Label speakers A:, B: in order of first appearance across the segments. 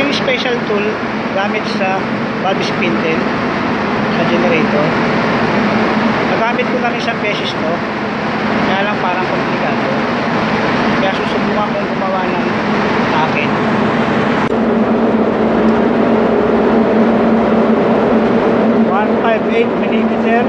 A: yung special tool gamit sa body spin din sa generator. Nagamit ko lang isang beses to. Kaya lang parang komplikado. Kaya susubukan kong gumawa ng akin. One five eight millimeter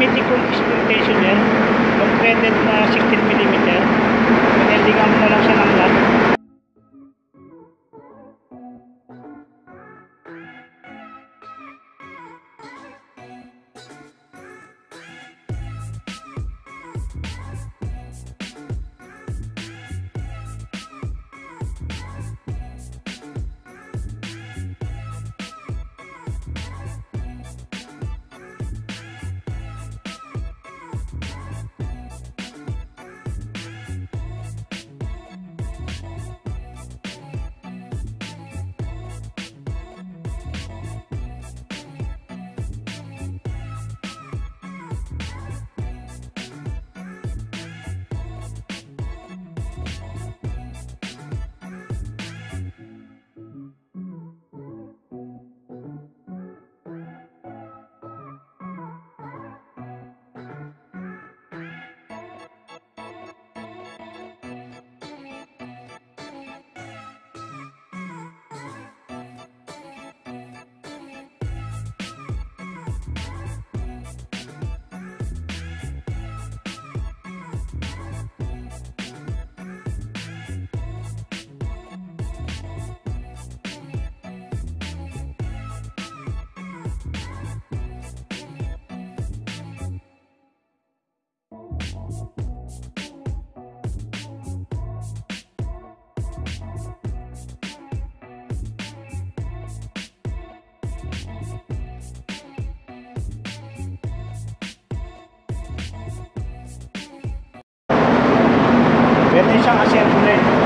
A: gamitin kong instrumentation yan, mag-threaded na 16 mm. 大限之内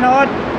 A: to